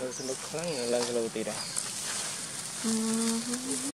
នៅសនុកខ្លាំងឡើងគីឡូទៀតដែរ